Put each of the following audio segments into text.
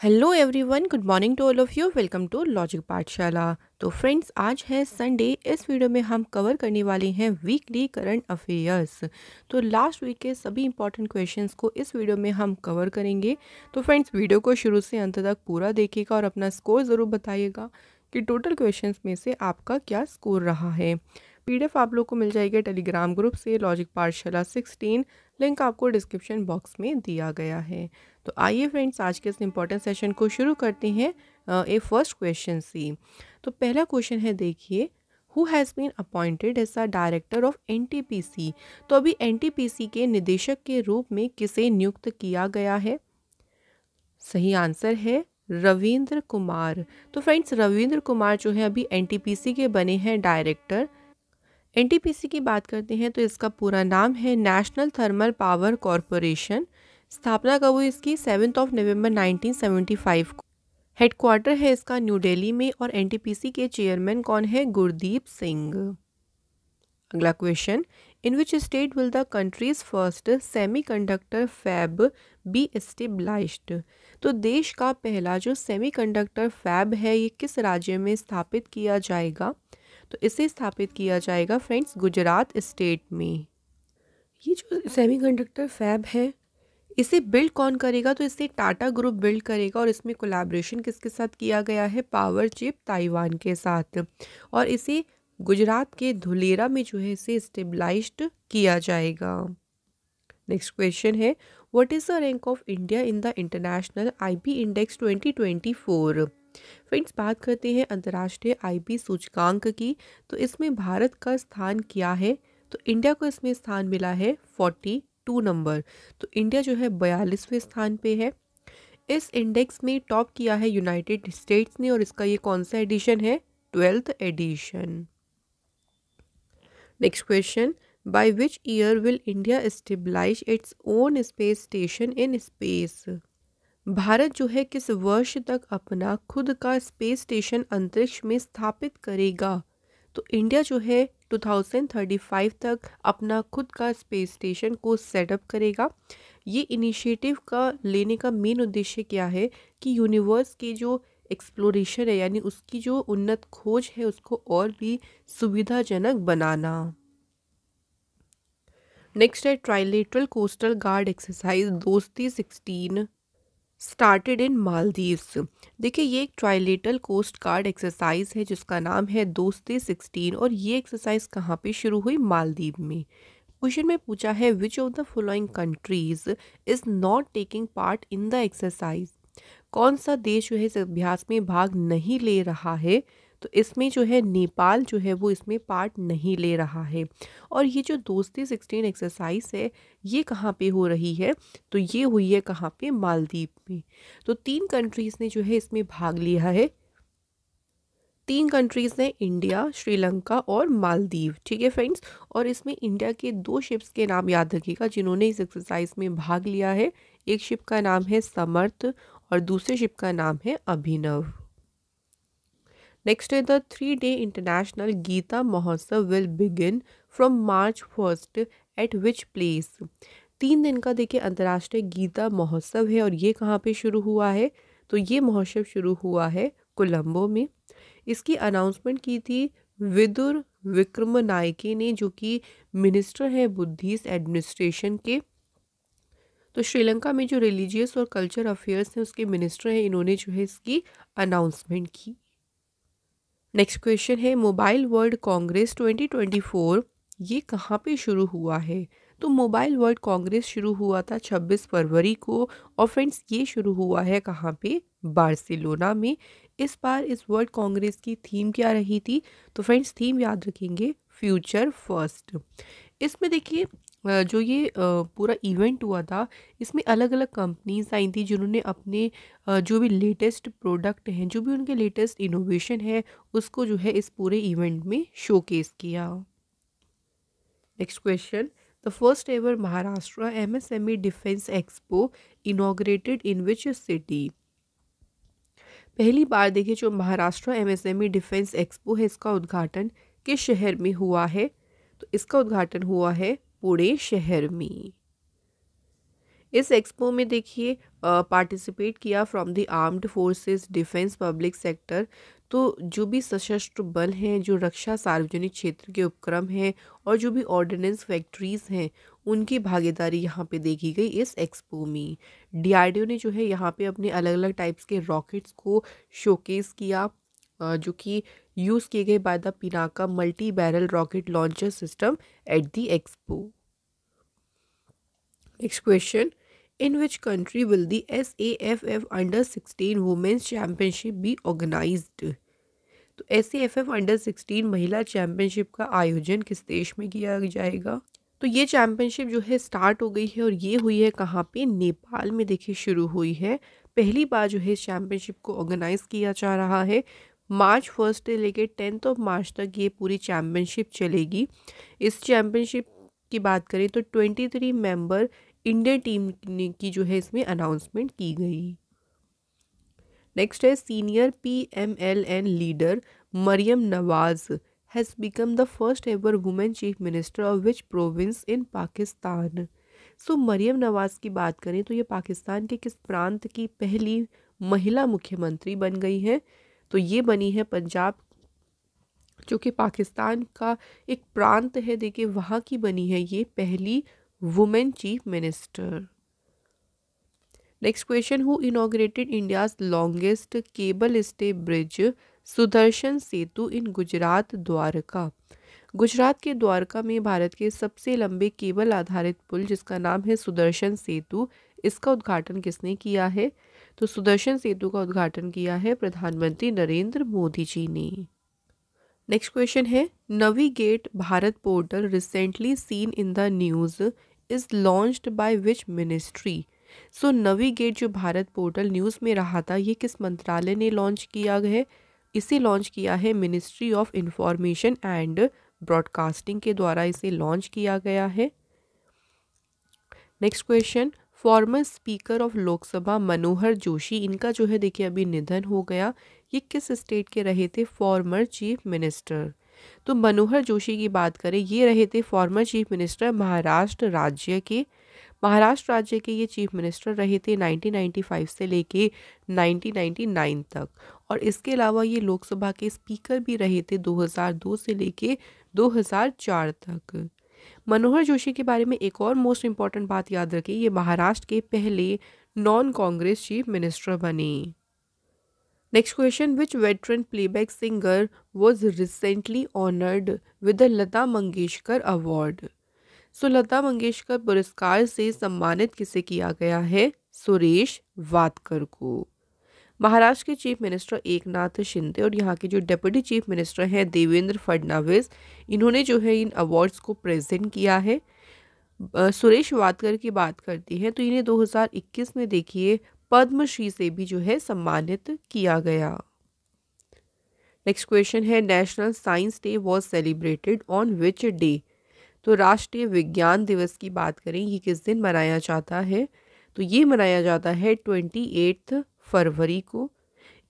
Hello everyone good morning to all of you welcome to logic Pathshala तो friends आज है Sunday इस video में हम कवर करने वाले हैं वीकली करंट अफेयर्स तो लास्ट वीक के सभी इंपॉर्टेंट क्वेश्चंस को इस वीडियो में हम कवर करेंगे. तो फ्रेंड्स वीडियो को शुरू से अंत तक पूरा देखिएगा और अपना स्कोर ज़रूर बताइएगा कि टोटल क्वेश्चन में से आपका क्या स्कोर रहा है. पीडीएफ आप लोग को मिल जाएगी टेलीग्राम ग्रुप से लॉजिक पाठशाला सिक्सटीन लिंक आपको डिस्क्रिप्शन बॉक्स में दिया गया है. तो आइए फ्रेंड्स, आज के इस इंपॉर्टेंट सेशन को शुरू करते हैं ए फ़र्स्ट क्वेश्चन से। तो पहला क्वेश्चन है, देखिए who has been appointed as a director of NTPC तो अभी एनटीपीसी के निदेशक के रूप में किसे नियुक्त किया गया है? सही आंसर है, रविंद्र कुमार। तो फ्रेंड्स रविंद्र कुमार जो है, अभी एनटीपीसी के बने हैं डायरेक्टर एनटीपीसी की बात करते हैं तो इसका पूरा नाम है नेशनल थर्मल पावर कॉरपोरेशन स्थापना कब हुई इसकी? सेवन्थ ऑफ़ नवंबर 1975 को। हेडक्वार्टर है इसका न्यू दिल्ली में और एनटीपीसी के चेयरमैन कौन है? गुरदीप सिंह। अगला question in which state will the country's first semiconductor fab be stabilised तो देश का पहला जो सेमीकंडक्टर फैब है, ये किस राज्य में स्थापित किया जाएगा? तो इसे स्थापित किया जाएगा फ्रेंड्स गुजरात स्टेट में। ये जो सेमीकंडक्टर फैब है इसे बिल्ड कौन करेगा? तो इसे टाटा ग्रुप बिल्ड करेगा और इसमें कोलैबोरेशन किसके साथ किया गया है? पावर चिप ताइवान के साथ। और इसे गुजरात के धुलेरा में जो है, इसे स्टेबलाइज्ड किया जाएगा। नेक्स्ट क्वेश्चन है what is the rank of India in the international IP index 2024 friends बात करते हैं अंतर्राष्ट्रीय आईपी सूचकांक की। तो इसमें भारत का स्थान क्या है? तो इंडिया को इसमें स्थान मिला है फोर्टी टू नंबर। तो इंडिया जो है बयालीसवें स्थान पे है। इस इंडेक्स में टॉप किया है यूनाइटेड स्टेट्स ने और इसका ये कौन सा एडिशन है? Twelfth edition. Next question, by which year will India stabilise its own space station in space? Bharat जो है किस वर्ष तक अपना खुद का स्पेस स्टेशन अंतरिक्ष में स्थापित करेगा? तो इंडिया जो है 2035 तक अपना खुद का स्पेस स्टेशन को सेटअप करेगा। ये इनिशिएटिव का लेने का मेन उद्देश्य क्या है कि यूनिवर्स की जो एक्सप्लोरेशन है, यानी उसकी जो उन्नत खोज है, उसको और भी सुविधाजनक बनाना। नेक्स्ट है trilateral coastal guard exercise Dosti sixteen started in Maldives देखिए, ये एक ट्राइलेटल कोस्ट गार्ड एक्सरसाइज है, जिसका नाम है दोस्ती सिक्सटीन, और ये एक्सरसाइज कहाँ पे शुरू हुई? मालदीव में। क्वेश्चन में पूछा है which of the following countries is not taking part in the exercise कौन सा देश जो है इस अभ्यास में भाग नहीं ले रहा है? तो इसमें जो है नेपाल जो है वो इसमें पार्ट नहीं ले रहा है। और ये जो दोस्ती सिक्सटीन एक्सरसाइज है, ये कहाँ पे हो रही है? तो ये हुई है कहाँ पे? मालदीव में। तो तीन कंट्रीज़ ने जो है इसमें भाग लिया है। तीन कंट्रीज़ हैं इंडिया, श्रीलंका और मालदीव, ठीक है फ्रेंड्स और इसमें इंडिया के दो शिप्स के नाम याद रखिएगा जिन्होंने इस एक्सरसाइज में भाग लिया है। एक शिप का नाम है समर्थ और दूसरे शिप का नाम है अभिनव। नेक्स्ट है the three day international Gita Mahotsav will begin from March first at which place तीन दिन का देखिए अंतर्राष्ट्रीय गीता महोत्सव है और ये कहाँ पे शुरू हुआ है? तो ये महोत्सव शुरू हुआ है कोलंबो में। इसकी अनाउंसमेंट की थी विदुर विक्रम नायके ने, जो कि मिनिस्टर हैं बुद्धिस्ट एडमिनिस्ट्रेशन के। तो श्रीलंका में जो रिलीजियस और कल्चर अफेयर्स हैं उसके मिनिस्टर हैं, इन्होंने जो है इसकी अनाउंसमेंट की। नेक्स्ट क्वेश्चन है मोबाइल वर्ल्ड कांग्रेस 2024 ये कहाँ पे शुरू हुआ है? तो मोबाइल वर्ल्ड कांग्रेस शुरू हुआ था 26 फरवरी को और फ्रेंड्स ये शुरू हुआ है कहाँ पे? बार्सिलोना में। इस बार इस वर्ल्ड कांग्रेस की थीम क्या रही थी? तो फ्रेंड्स थीम याद रखेंगे फ्यूचर फ़र्स्ट इसमें देखिए जो ये पूरा इवेंट हुआ था, इसमें अलग अलग कंपनीज़ आई थी जिन्होंने अपने जो भी लेटेस्ट प्रोडक्ट हैं, जो भी उनके लेटेस्ट इनोवेशन है, उसको जो है इस पूरे इवेंट में शोकेस किया। Next question the first ever Maharashtra M S M E defence expo inaugurated in which city पहली बार देखिए, जो Maharashtra M S M E defence expo है, इसका उद्घाटन किस शहर में हुआ है? तो इसका उद्घाटन हुआ है पुणे शहर में। इस एक्सपो में देखिए पार्टिसिपेट किया from the armed forces defence public sector तो जो भी सशस्त्र बल हैं, जो रक्षा सार्वजनिक क्षेत्र के उपक्रम हैं और जो भी ऑर्डिनेंस फैक्ट्रीज़ हैं, उनकी भागीदारी यहाँ पे देखी गई इस एक्सपो में। डीआरडीओ ने जो है यहाँ पे अपने अलग अलग टाइप्स के रॉकेट्स को शोकेस किया जो कि यूज़ किए गए by the Pinaka multi barrel rocket launcher system at the expo which country will the S A F F under sixteen women's championship be organised तो S A F F under sixteen महिला championship का आयोजन किस देश में किया जाएगा? तो ये चैम्पियनशिप जो है स्टार्ट हो गई है और ये हुई है कहाँ पे? नेपाल में देखिए शुरू हुई है। पहली बार जो है इस चैम्पियनशिप को ऑर्गेनाइज किया जा रहा है। मार्च फ़र्स्ट से लेके टेंथ ऑफ़ मार्च तक ये पूरी चैम्पियनशिप चलेगी। इस चैम्पियनशिप की बात करें तो twenty three member Indian team की जो है इसमें अनाउंसमेंट की गई। नेक्स्ट है senior P M L N leader Maryam Nawaz has become the first ever women chief minister of which province in Pakistan so Maryam Nawaz की बात करें तो ये पाकिस्तान के किस प्रांत की पहली महिला मुख्यमंत्री बन गई है? तो ये बनी है पंजाब, जो कि पाकिस्तान का एक प्रांत है। देखिए, वहाँ की बनी है ये पहली women chief minister next question who inaugurated India's longest cable stay bridge Sudarshan Setu in Gujarat Dwarka Gujarat के द्वारका में भारत के सबसे लंबे केबल आधारित पुल, जिसका नाम है सुदर्शन सेतु इसका उद्घाटन किसने किया है? तो सुदर्शन सेतु का उद्घाटन किया है प्रधानमंत्री नरेंद्र मोदी जी ने। नेक्स्ट क्वेश्चन है navigate Bharat portal recently seen in the news is launched by which ministry so navigate जो भारत पोर्टल न्यूज़ में रहा था, ये किस मंत्रालय ने लॉन्च किया है? इसे लॉन्च किया है ministry of information and broadcasting के द्वारा इसे लॉन्च किया गया है। Next question former speaker of Lok Sabha Manohar Joshi इनका जो है देखिए अभी निधन हो गया। ये किस स्टेट के रहे थे? Former chief minister. तो मनोहर जोशी की बात करें, ये रहे थे फॉर्मर चीफ मिनिस्टर महाराष्ट्र राज्य के। महाराष्ट्र राज्य के ये चीफ मिनिस्टर रहे थे 1995 से लेके 1999 तक। और इसके अलावा ये लोकसभा के स्पीकर भी रहे थे 2002 से लेके 2004 तक। मनोहर जोशी के बारे में एक और मोस्ट इंपॉर्टेंट बात याद रखें, ये महाराष्ट्र के पहले नॉन कांग्रेस चीफ मिनिस्टर बने। Next question which veteran playback singer was recently honoured with Lata Mangeshkar award so Lata Mangeshkar पुरस्कार से सम्मानित किसे किया गया है? सुरेश वातकर को। महाराष्ट्र के चीफ मिनिस्टर एक नाथ शिंदे और यहाँ के जो डेप्यूटी चीफ मिनिस्टर हैं, देवेंद्र फडणवीस, इन्होंने जो है इन अवार्ड्स को प्रेजेंट किया है। सुरेश वातकर की बात करती हैं तो इन्हें 2021 में देखिए पद्मश्री से भी जो है सम्मानित किया गया। नेक्स्ट क्वेश्चन है national science day was celebrated on which day तो राष्ट्रीय विज्ञान दिवस की बात करें, ये किस दिन मनाया जाता है? तो ये मनाया जाता है ट्वेंटी एट्थ फरवरी को।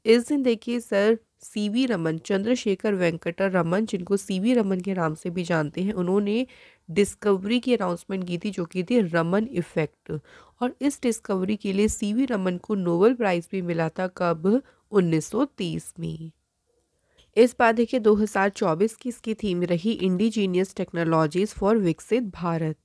इस दिन देखिए, sir C V Raman, Chandrashekhar Venkata Raman जिनको सी वी रमन के नाम से भी जानते हैं, उन्होंने डिस्कवरी की अनाउंसमेंट की थी, जो कि थी रमन इफ़ेक्ट। और इस डिस्कवरी के लिए सी वी रमन को नोबल प्राइज़ भी मिला था कब? 1930 में। इस बार देखिए 2024 की इसकी थीम रही इंडिजीनियस टेक्नोलॉजीज़ फॉर विकसित भारत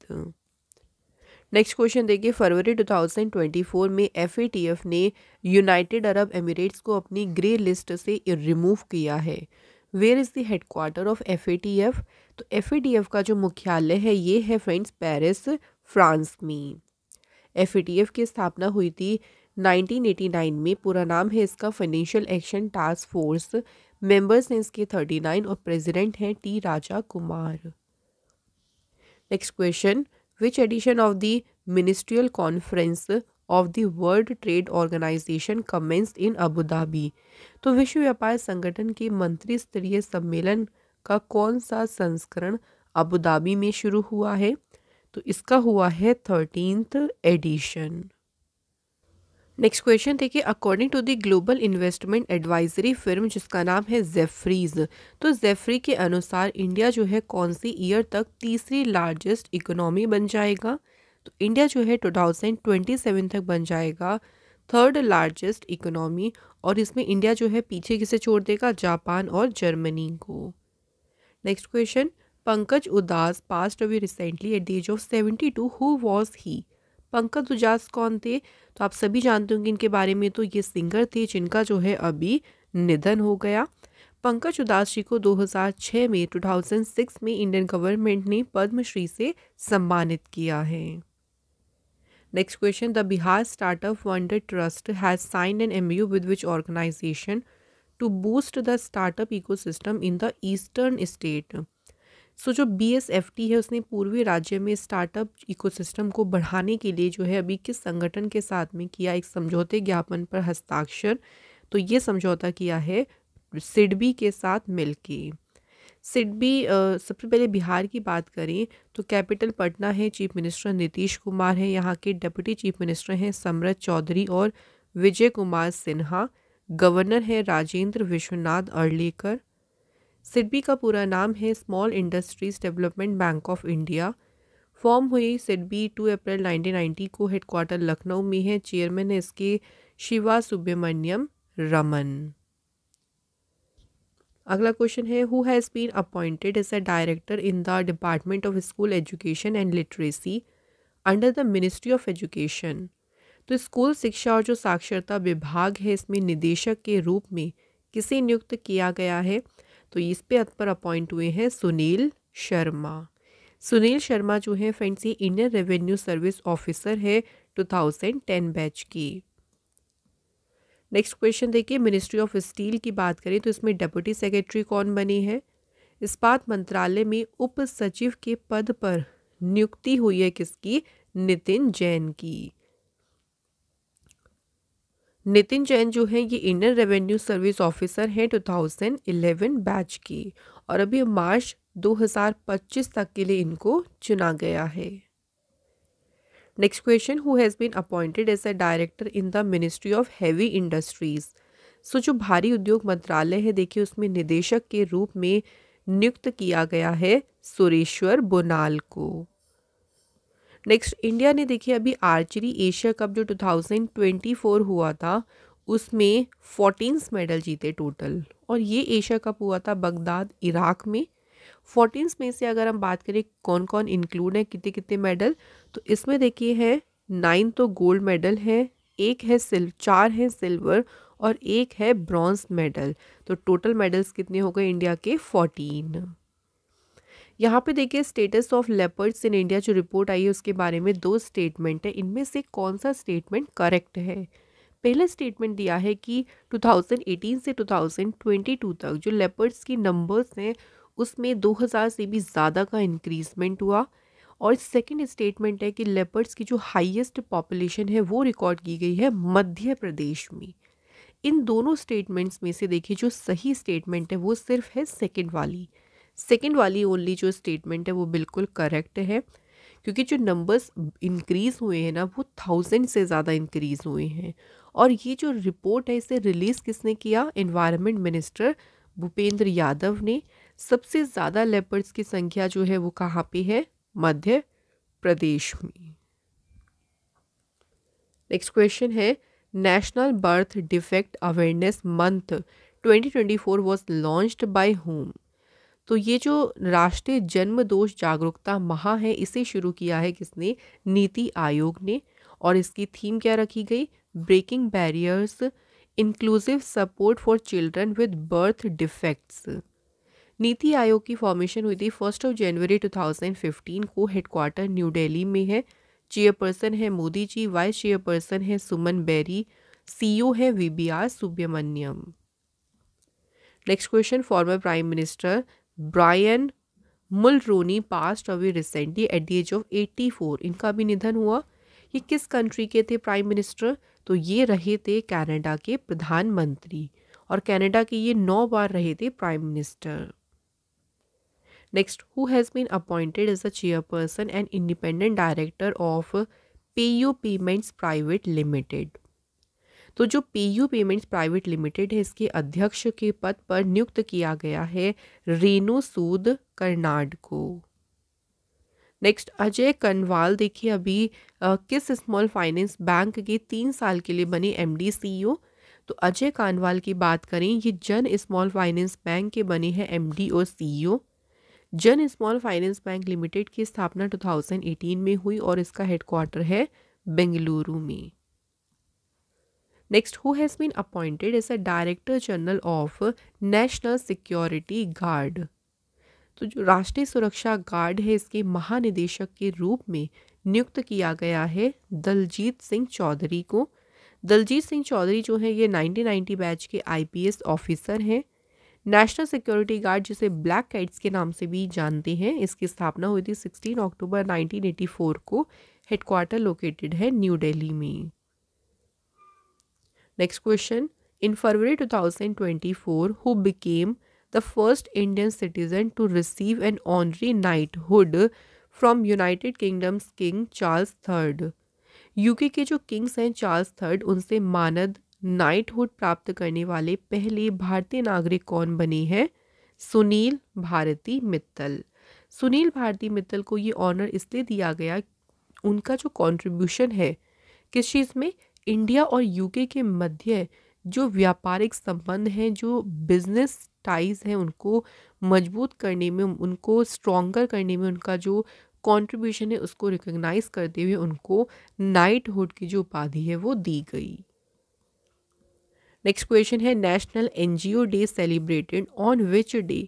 नेक्स्ट क्वेश्चन देखिए, फरवरी 2024 में एफएटीएफ ने यूनाइटेड अरब एमिरेट्स को अपनी ग्रे लिस्ट से रिमूव किया है। Where is the headquarter of F A T F तो एफ़ ए टी एफ़ का जो मुख्यालय है, ये है फ्रेंड्स पेरिस फ्रांस में। एफ़ ए टी एफ़ की स्थापना हुई थी 1989 में। पूरा नाम है इसका financial action task force members हैं इसके 39 और प्रेसिडेंट हैं T Raja Kumar next question which edition of the ministerial conference of the world trade organization commence in Abu Dhabi तो विश्व व्यापार संगठन के मंत्री स्तरीय सम्मेलन का कौन सा संस्करण अबू धाबी में शुरू हुआ है? तो इसका हुआ है थर्टींथ एडिशन नेक्स्ट क्वेश्चन देखिए according to the global investment advisory film जिसका नाम है जेफ्रीज तो जेफ्री के अनुसार इंडिया जो है, कौन सी ईयर तक तीसरी लार्जेस्ट इकोनॉमी बन जाएगा? तो इंडिया जो है 2027 तक बन जाएगा थर्ड लार्जेस्ट इकोनॉमी और इसमें इंडिया जो है पीछे किसे छोड़ देगा? जापान और जर्मनी को। Next question Pankaj Udhas passed away recently at the age of seventy two who was he Pankaj Udhas कौन थे? तो आप सभी जानते होंगे इनके बारे में तो ये सिंगर थे जिनका जो है अभी निधन हो गया। पंकज उदास जी को 2006 में 2006 में इंडियन गवर्नमेंट ने पद्मश्री से सम्मानित किया है। Next question the Bihar startup wonder trust has sign an M U with which organization to boost the startup ecosystem in the eastern state so जो बी एस एफ़ टी है, उसने पूर्वी राज्य में स्टार्टअप इकोसिस्टम को बढ़ाने के लिए जो है, अभी किस संगठन के साथ में किया, एक समझौते ज्ञापन पर हस्ताक्षर तो ये समझौता किया है सिडबी के साथ मिलके। सिडबी सबसे पहले बिहार की बात करें तो कैपिटल पटना है, चीफ मिनिस्टर नीतीश कुमार हैं, यहाँ के डिप्टी चीफ मिनिस्टर हैं समरत चौधरी और विजय कुमार सिन्हा, गवर्नर हैं राजेंद्र विश्वनाथ अर्लेकर। सिडबी का पूरा नाम है small industries development bank of India. Form हुई सिडबी टू अप्रैल 1990 को, हेडक्वार्टर लखनऊ में है, चेयरमैन है इसके शिवा सुब्रमण्यम रमन। अगला क्वेश्चन है who has been appointed as a director in the department of school education and literacy under the ministry of education तो school शिक्षा और जो साक्षरता विभाग है, इसमें निदेशक के रूप में किसे नियुक्त किया गया है? तो इस पे पर अपॉइंट हुए हैं सुनील शर्मा। सुनील शर्मा जो है फ्रेंड्स ये इंडियन रेवेन्यू सर्विस ऑफिसर है 2010 बैच की। नेक्स्ट क्वेश्चन देखिए मिनिस्ट्री ऑफ़ स्टील की बात करें तो इसमें डेप्यूटी सेक्रेटरी कौन बनी है? इस्पात मंत्रालय में उप सचिव के पद पर नियुक्ति हुई है किसकी? नितिन जैन की। नितिन जैन जो है, ये इंडियन रेवेन्यू सर्विस ऑफिसर हैं 2011 बैच की और अभी मार्च 2025 तक के लिए इनको चुना गया है। Next question who has been appointed as a director in the ministry of heavy industries so जो भारी उद्योग मंत्रालय है, देखिए उसमें निदेशक के रूप में नियुक्त किया गया है सुरेश्वर बोनाल को। नेक्स्ट इंडिया ने देखिए अभी आर्चरी एशिया कप जो 2024 हुआ था, उसमें फोर्टीन मेडल जीते टोटल और ये एशिया कप हुआ था बगदाद, इराक में। फोर्टीन्स में से अगर हम बात करें कौन कौन इंक्लूड है, कितने कितने मेडल तो इसमें देखिए है नाइन तो गोल्ड मेडल है, एक है सिल्व चार है सिल्वर और एक है ब्रॉन्ज मेडल तो टोटल मेडल्स कितने हो गए इंडिया के? फोर्टीन यहाँ पे देखिए status of leopards in India जो रिपोर्ट आई है उसके बारे में दो स्टेटमेंट है। इनमें से कौन सा स्टेटमेंट करेक्ट है? पहले स्टेटमेंट दिया है कि 2018 से 2022 तक जो लेपर्ड्स की नंबर्स हैं उसमें 2000 से भी ज़्यादा का इंक्रीजमेंट हुआ और सेकंड स्टेटमेंट है कि लेपर्ड्स की जो हाईएस्ट पॉपुलेशन है वो रिकॉर्ड की गई है मध्य प्रदेश में। इन दोनों स्टेटमेंट्स में से देखिए जो सही स्टेटमेंट है वो सिर्फ़ है सेकंड वाली। सेकंड वाली ओनली जो स्टेटमेंट है वो बिल्कुल करेक्ट है क्योंकि जो नंबर्स इंक्रीज़ हुए हैं ना वो थाउज़ेंड से ज़्यादा इंक्रीज़ हुए हैं और ये जो रिपोर्ट है इसे रिलीज़ किसने किया? इन्वायरमेंट मिनिस्टर भूपेंद्र यादव ने सबसे ज़्यादा लेपर्ड्स की संख्या जो है वो कहाँ पे है? मध्य प्रदेश में। नेक्स्ट क्वेश्चन है national birth defect awareness month 2024 was launched by home तो ये जो राष्ट्रीय जन्म दोष जागरूकता माह है, इसे शुरू किया है किसने? नीति आयोग ने। और इसकी थीम क्या रखी गई? Breaking barriers inclusive support for children with birth defects Niti Aayog की फॉर्मेशन हुई थी फ़र्स्ट ऑफ़ जनवरी 2015 को हेडक्वार्टर न्यू दिल्ली में है। चेयरपर्सन है मोदी जी वाइस चेयरपर्सन है सुमन बेरी सीईओ है V B R Subrahmanyam. Next question former prime minister Brian Mulroney passed away recently at the age of 84 इनका भी निधन हुआ। ये किस कंट्री के थे प्राइम मिनिस्टर तो ये रहे थे कनाडा के प्रधानमंत्री। और कनाडा के ये नौ बार रहे थे prime minister Next, who has been appointed as the chairperson and independent director of PayU Payments Private Limited? तो जो पेयू पेमेंट्स प्राइवेट लिमिटेड है इसके अध्यक्ष के पद पर नियुक्त किया गया है रेणु सूद कर्नाड को नेक्स्ट अजय कनवाल देखिए अभी आ, किस स्मॉल फाइनेंस बैंक के तीन साल के लिए बने एमडी सीईओ तो अजय कानवाल की बात करें ये जन स्मॉल फाइनेंस बैंक के बने हैं एमडी और सीईओ जन स्मॉल फाइनेंस बैंक लिमिटेड की स्थापना 2018 में हुई और इसका हेडक्वार्टर है बेंगलुरु में। Next who has been appointed as a director general of national security guard तो जो राष्ट्रीय सुरक्षा गार्ड है, इसके महानिदेशक के रूप में नियुक्त किया गया है दलजीत सिंह चौधरी को। दलजीत सिंह चौधरी जो है, ये 1990 बैच के आईपीएस ऑफिसर हैं। नेशनल सिक्योरिटी गार्ड, जिसे ब्लैक कैट्स के नाम से भी जानते हैं, इसकी स्थापना हुई थी 16 अक्टूबर 1984 को। हेडक्वार्टर लोकेटेड है न्यू दिल्ली में। Next question. In February 2024 who became the first Indian citizen to receive an honorary knighthood from United Kingdom's King Charles third UK के जो किंग्स हैं चार्ल्स थर्ड उनसे मानद नाइटहुड प्राप्त करने वाले पहले भारतीय नागरिक कौन बने हैं? सुनील भारती मित्तल। सुनील भारती मित्तल को ये ऑनर इसलिए दिया गया, उनका जो कंट्रीब्यूशन है, किस चीज़ में? इंडिया और यूके के मध्य जो व्यापारिक संबंध हैं, जो बिज़नेस टाइज हैं, उनको मज़बूत करने में, उनको स्ट्रॉन्गर करने में, उनका जो कंट्रीब्यूशन है, उसको रिकग्नाइज करते हुए उनको नाइटहुड की जो उपाधि है, वो दी गई। नेक्स्ट क्वेश्चन है national NGO day celebrated on which day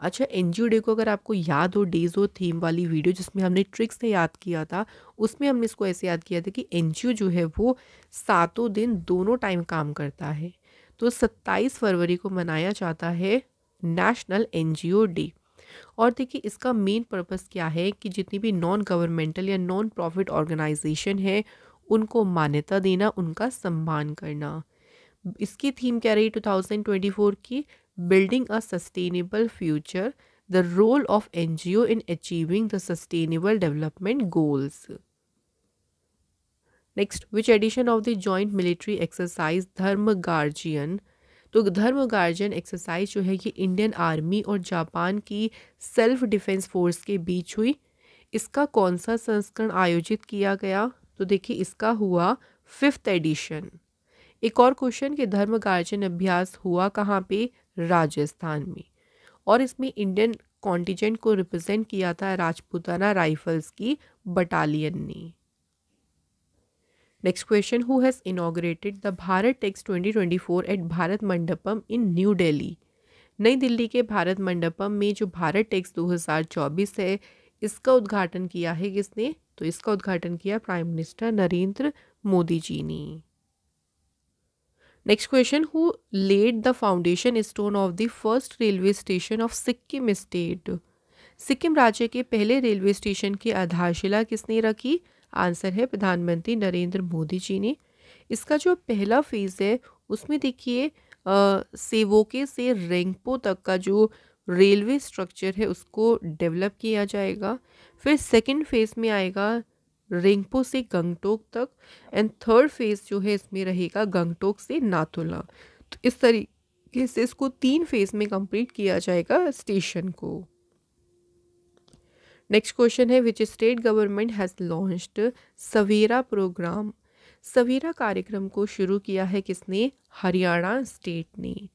अच्छा एनजीओ डे को अगर आपको याद हो डेज़ हो थीम वाली वीडियो जिसमें हमने ट्रिक्स से याद किया था, उसमें हमने इसको ऐसे याद किया था कि एनजीओ जो है वो सातों दिन दोनों टाइम काम करता है। तो 27 फरवरी को मनाया जाता है नेशनल एन डे और देखिए, इसका मेन पर्पस क्या है कि जितनी भी नॉन गवर्नमेंटल या नॉन प्रॉफिट ऑर्गेनाइजेशन है, उनको मान्यता देना, उनका सम्मान करना। इसकी थीम क्या रही 2024 की? Building a sustainable future the role of NGO in achieving the sustainable development goals next which edition of the joint military exercise Dharma guardian तो धर्म गार्जियन एक्सरसाइज जो है, ये इंडियन आर्मी और जापान की सेल्फ डिफेंस फोर्स के बीच हुई। इसका कौन सा संस्करण आयोजित किया गया? तो देखिए, इसका हुआ फिफ्थ एडिशन एक और क्वेश्चन कि धर्म गार्जियन अभ्यास हुआ कहाँ पे? राजस्थान में। और इसमें इंडियन कॉन्टिजेंट को रिप्रेजेंट किया था राजपूताना राइफल्स की बटालियन ने। Next question who has inaugurated the Bharat Tex 2024 at Bharat Mandapam in New Delhi नई दिल्ली के भारत मंडपम में जो भारत टेक्स 2024 है, इसका उद्घाटन किया है किसने? तो इसका उद्घाटन किया प्राइम मिनिस्टर नरेंद्र मोदी जी ने। Next question who laid the foundation stone of the first railway station of Sikkim state Sikkim राज्य के पहले रेलवे स्टेशन की आधारशिला किसने रखी? आंसर है प्रधानमंत्री नरेंद्र मोदी जी ने। इसका जो पहला फ़ेज़ है, उसमें देखिए सेवोके से रेंगपो तक का जो रेलवे स्ट्रक्चर है, उसको डेवलप किया जाएगा। फिर सेकंड फ़ेज़ में आएगा रिंगपो से गंगटोक तक एंड थर्ड फ़ेज़ जो है इसमें रहेगा गंगटोक से नाथुला। तो इस तरीके से इसको तीन फ़ेज़ में कंप्लीट किया जाएगा स्टेशन को। नेक्स्ट क्वेश्चन है which state government has launched Savera program Savera कार्यक्रम को शुरू किया है किसने? हरियाणा स्टेट ने।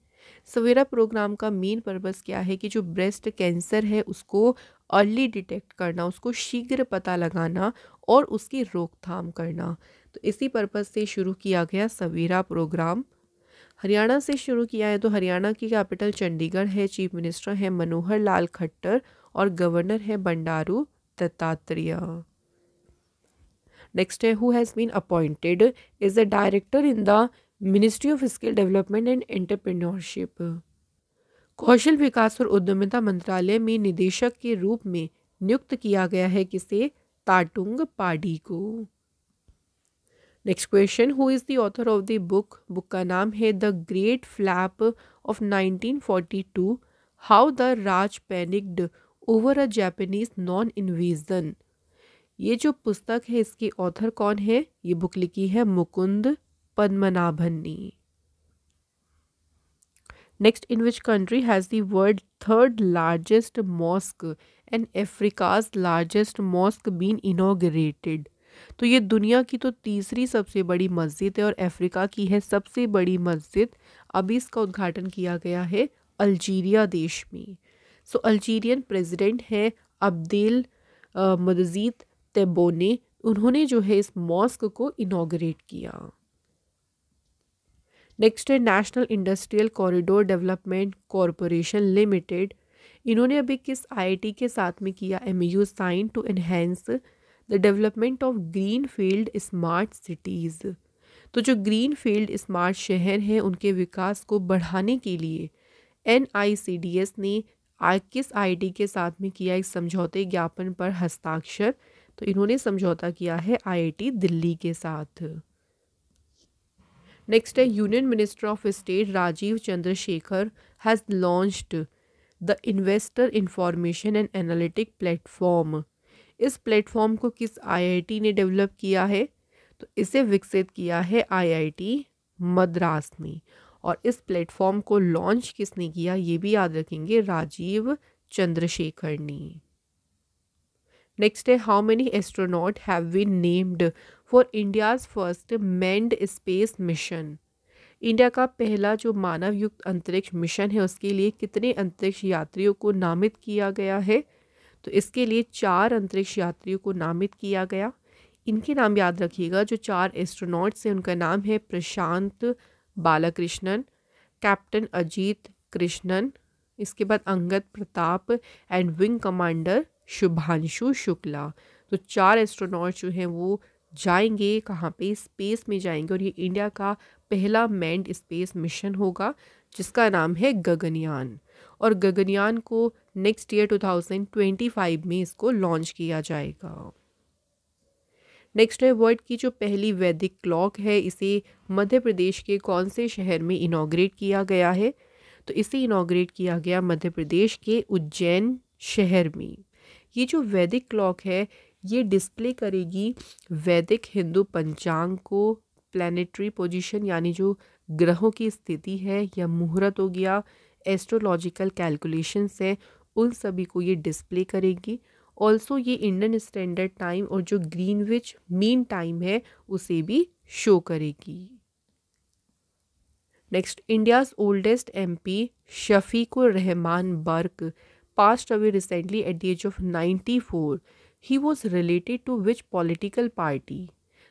सवेरा प्रोग्राम का मेन पर्पज़ क्या है कि जो ब्रेस्ट कैंसर है उसको अर्ली डिटेक्ट करना, उसको शीघ्र पता लगाना और उसकी रोकथाम करना। तो इसी पर्पज़ से शुरू किया गया सवेरा प्रोग्राम हरियाणा से शुरू किया है तो हरियाणा की कैपिटल चंडीगढ़ है चीफ मिनिस्टर है मनोहर लाल खट्टर और गवर्नर है बंडारू दत्तात्रेय। नेक्स्ट है who has been appointed is a director in the ministry of skill development and entrepreneurship कौशल विकास और उद्यमिता मंत्रालय में निदेशक के रूप में नियुक्त किया गया है किसे? ताटुंग पाडी को। Next question who is the author of the book book का नाम है the great flap of 1942 how the Raj panicked over a Japanese non invasion ये जो पुस्तक है, इसके ऑथर कौन है? ये बुक लिखी है मुकुंद पद्मनाभन ने। Next, in which country has the world third largest mosque and Africa's largest mosque been inaugurated तो ये दुनिया की तो तीसरी सबसे बड़ी मस्जिद है और अफ्रीका की है सबसे बड़ी मस्जिद। अभी इसका उद्घाटन किया गया है अल्जीरिया देश में। सो अल्जीरियन प्रेसिडेंट है अब्देल मदजीद तेबोने। उन्होंने जो है इस मॉस्क को इनाग्रेट किया। नेक्स्ट है national industrial corridor development corporation limited. इन्होंने अभी किस आईआईटी के साथ में किया MU sign to enhance the development of green field smart cities. तो जो ग्रीन फ़ील्ड स्मार्ट शहर हैं, उनके विकास को बढ़ाने के लिए एनआईसीडीएस ने आज किस आईआईटी के साथ में किया एक समझौते ज्ञापन पर हस्ताक्षर? तो इन्होंने समझौता किया है आईआईटी दिल्ली के साथ। नेक्स्ट है union minister of state Rajeev Chandrasekhar has launched the investor information and analytic platform इस प्लेटफॉर्म को किस आईआईटी ने डेवलप किया है? तो इसे विकसित किया है आईआईटी मद्रास ने। और इस प्लेटफॉर्म को लॉन्च किसने किया, ये भी याद रखेंगे, राजीव चंद्रशेखर ने। नेक्स्ट है how many astronaut have been named for India's first manned space mission India का पहला जो मानव युक्त अंतरिक्ष मिशन है, उसके लिए कितने अंतरिक्ष यात्रियों को नामित किया गया है? तो इसके लिए चार अंतरिक्ष यात्रियों को नामित किया गया। इनके नाम याद रखिएगा, जो चार एस्ट्रोनॉट्स हैं, उनका नाम है प्रशांत बालाकृष्णन कैप्टन अजीत कृष्णन, इसके बाद Angad Pratap and wing commander Shubhanshu Shukla. तो चार एस्ट्रोनॉट जो हैं वो जाएँगे कहाँ पे? स्पेस में जाएँगे और ये इंडिया का पहला मैंड स्पेस मिशन होगा, जिसका नाम है गगनयान। और गगनयान को नेक्स्ट ईयर 2025 में इसको लॉन्च किया जाएगा। नेक्स्ट है वर्ल्ड की जो पहली वैदिक क्लॉक है, इसे मध्य प्रदेश के कौन से शहर में इनाग्रेट किया गया है? तो इसे इनाग्रेट किया गया मध्य प्रदेश के उज्जैन शहर में। ये जो वैदिक क्लॉक है, ये डिस्प्ले करेगी वैदिक हिंदू पंचांग को प्लानिटरी पोजीशन यानी जो ग्रहों की स्थिति है या मुहूर्त हो गया एस्ट्रोलॉजिकल कैलकुलेशंस है, उन सभी को ये डिस्प्ले करेगी। ऑल्सो ये इंडियन स्टैंडर्ड टाइम और जो ग्रीनविच मीन टाइम है, उसे भी शो करेगी। Next India's oldest MP Shafiqur Rahman Barq passed away recently at the age of 94 he was related to which political party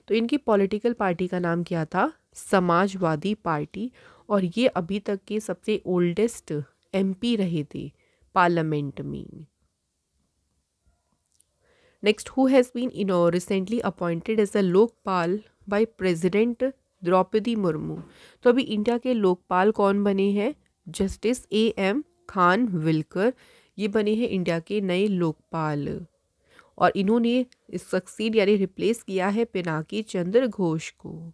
तो इनकी पॉलिटिकल पार्टी का नाम क्या था? समाजवादी पार्टी। और ये अभी तक के सबसे ओल्डेस्ट एमपी रहे थे पार्लियामेंट में। Next who has been in recently appointed as a Lokpal by president Draupadi Murmu तो अभी इंडिया के लोकपाल कौन बने हैं? Justice A M Khanwilkar ये बने हैं इंडिया के नए लोकपाल। और इन्होंने सक्सीड यानी रिप्लेस किया है पिनाकी चंद्र घोष को।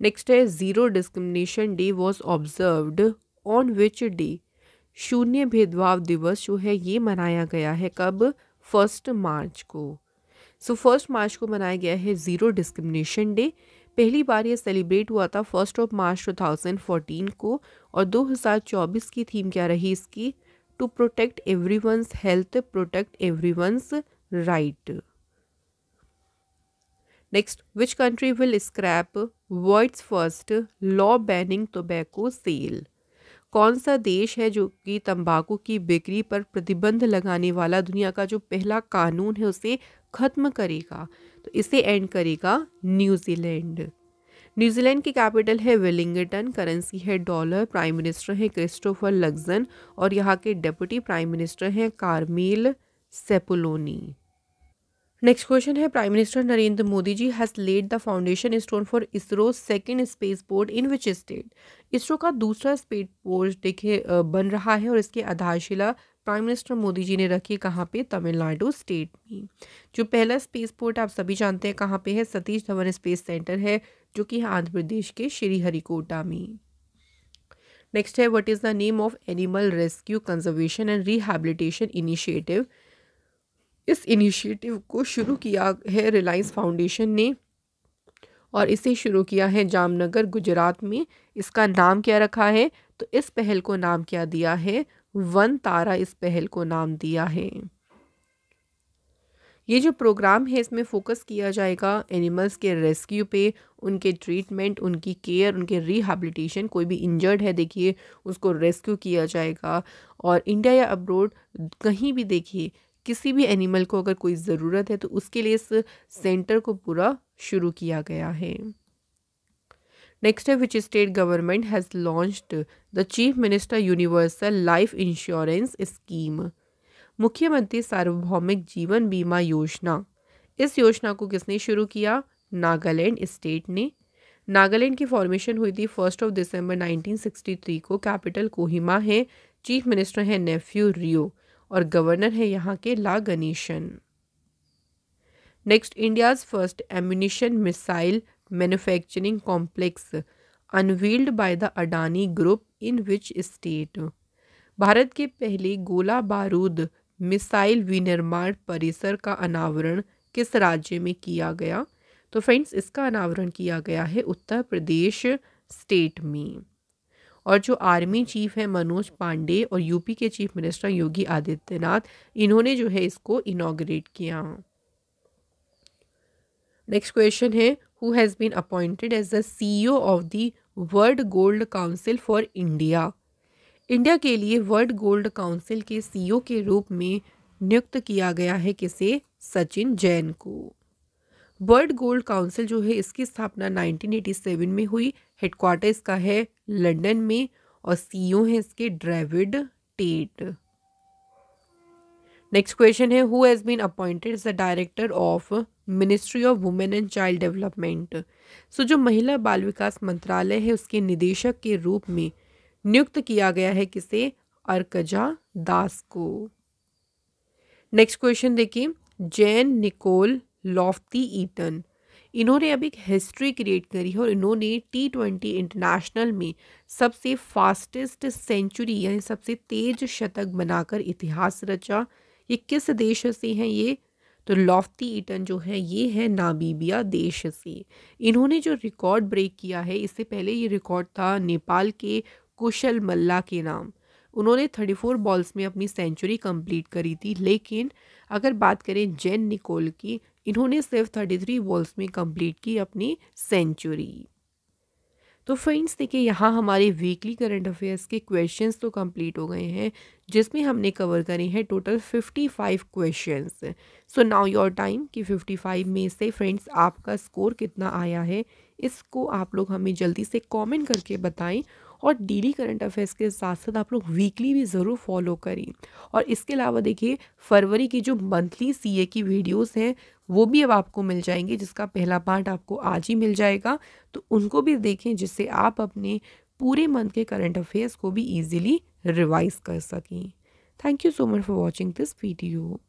नेक्स्ट है zero discrimination day was observed on which day शून्य भेदभाव दिवस जो है ये मनाया गया है कब? फ़र्स्ट मार्च को। सो फ़र्स्ट मार्च को मनाया गया है ज़ीरो डिस्क्रिमिनेशन डे पहली बार ये सेलिब्रेट हुआ था फ़र्स्ट ऑफ़ मार्च 2014 को। और 2024 की थीम क्या रही इसकी? To protect everyone's health protect everyone's right next which country will scrap world first law banning tobacco sale कौन सा देश है जो कि तंबाकू की बिक्री पर प्रतिबंध लगाने वाला दुनिया का जो पहला कानून है, उसे खत्म करेगा? तो इसे एंड करेगा न्यूजीलैंड। न्यूजीलैंड की कैपिटल है वेलिंगटन, करेंसी है डॉलर, प्राइम मिनिस्टर है क्रिस्टोफर लग्जन और यहाँ के डेप्यूटी प्राइम मिनिस्टर हैं कार्मेल सेपुलोनी। नेक्स्ट क्वेश्चन है, prime minister Narendra Modi ji has laid the foundation stone for ISRO second space port in which state ISRO का दूसरा space port देखे बन रहा है और इसकी आधारशिला प्राइम मिनिस्टर मोदी जी ने रखी कहाँ पे? तमिलनाडु स्टेट में। जो पहला स्पेस पोर्ट आप सभी जानते हैं कहाँ पे है? सतीश धवन स्पेस सेंटर है जो कि है आंध्र प्रदेश के श्रीहरिकोटा में। नेक्स्ट है what is the name of animal rescue conservation and rehabilitation initiative इस इनिशिएटिव को शुरू किया है रिलायंस फाउंडेशन ने और इसे शुरू किया है जामनगर, गुजरात में। इसका नाम क्या रखा है? तो इस पहल को नाम क्या दिया है? वन तारा इस पहल को नाम दिया है। ये जो प्रोग्राम है, इसमें फोकस किया जाएगा एनिमल्स के रेस्क्यू पे, उनके ट्रीटमेंट उनकी केयर उनके रिहेबिलिटेशन कोई भी इंजर्ड है, देखिए, उसको रेस्क्यू किया जाएगा। और इंडिया या अब्रोड कहीं भी देखिए, किसी भी एनिमल को अगर कोई ज़रूरत है तो उसके लिए इस सेंटर को पूरा शुरू किया गया है। नेक्स्ट है which state government has launched the chief minister universal life insurance scheme मुख्यमंत्री सार्वभौमिक जीवन बीमा योजना। इस योजना को किसने शुरू किया? नागालैंड स्टेट ने। नागालैंड की फॉर्मेशन हुई थी फ़र्स्ट ऑफ़ दिसंबर 1963 को। कैपिटल कोहिमा है, चीफ मिनिस्टर है नेफ्यू रियो और गवर्नर है यहाँ के La Ganesan. Next, India's first ammunition missile manufacturing complex, unveiled by the Adani group in which state. Bharat के पहले गोला बारूद मिसाइल विनिर्माण परिसर का अनावरण किस राज्य में किया गया? तो फ्रेंड्स, इसका अनावरण किया गया है उत्तर प्रदेश स्टेट में। और जो आर्मी चीफ है मनोज पांडे और यूपी के चीफ मिनिस्टर योगी आदित्यनाथ, इन्होंने जो है इसको इनाग्रेट किया। नेक्स्ट क्वेश्चन है who has been appointed as the CEO of the world gold council for India India के लिए वर्ल्ड गोल्ड काउंसिल के सीईओ के रूप में नियुक्त किया गया है किसे? सचिन जैन को। वर्ल्ड गोल्ड काउंसिल जो है, इसकी स्थापना 1987 में हुई। हेडक्वार्टर इसका है लंदन में और सीईओ है इसके ड्रेविड टेट। नेक्स्ट क्वेश्चन है who has been appointed the director of ministry of women and child development so जो महिला बाल विकास मंत्रालय है, उसके निदेशक के रूप में नियुक्त किया गया है किसे? अर्कजा दास को। नेक्स्ट क्वेश्चन देखिए। Jan Nicol Loftie Eaton. इन्होंने अब एक हिस्ट्री क्रिएट करी है और इन्होंने टी ट्वेंटी इंटरनेशनल में सबसे फास्टेस्ट सेंचुरी यानी सबसे तेज शतक बनाकर इतिहास रचा। ये किस देश से हैं ये? तो लॉफ्टी ईटन जो है, ये है नाबीबिया देश से। इन्होंने जो रिकॉर्ड ब्रेक किया है, इससे पहले ये रिकॉर्ड था नेपाल के कुशल मल्ला के नाम। उन्होंने थर्टी फोर बॉल्स में अपनी सेंचुरी कंप्लीट करी थी, लेकिन अगर बात करें जेन निकोल की, इन्होंने सिर्फ़ थर्टी थ्री बॉल्स में कंप्लीट की अपनी सेंचुरी। तो फ्रेंड्स, देखिए, यहाँ हमारे वीकली करंट अफेयर्स के क्वेश्चंस तो कंप्लीट हो गए हैं, जिसमें हमने कवर करे हैं total fifty five questions so now your time कि फिफ्टी फाइव में से फ्रेंड्स आपका स्कोर कितना आया है, इसको आप लोग हमें जल्दी से कमेंट करके बताएँ और डेली करंट अफेयर्स के साथ साथ आप लोग वीकली भी ज़रूर फॉलो करें। और इसके अलावा देखिए, फरवरी की जो मंथली सीए की वीडियोस हैं, वो भी अब आपको मिल जाएँगे, जिसका पहला पार्ट आपको आज ही मिल जाएगा। तो उनको भी देखें, जिससे आप अपने पूरे मंथ के करंट अफेयर्स को भी ईजिली रिवाइज कर सकें। Thank you so much for watching this video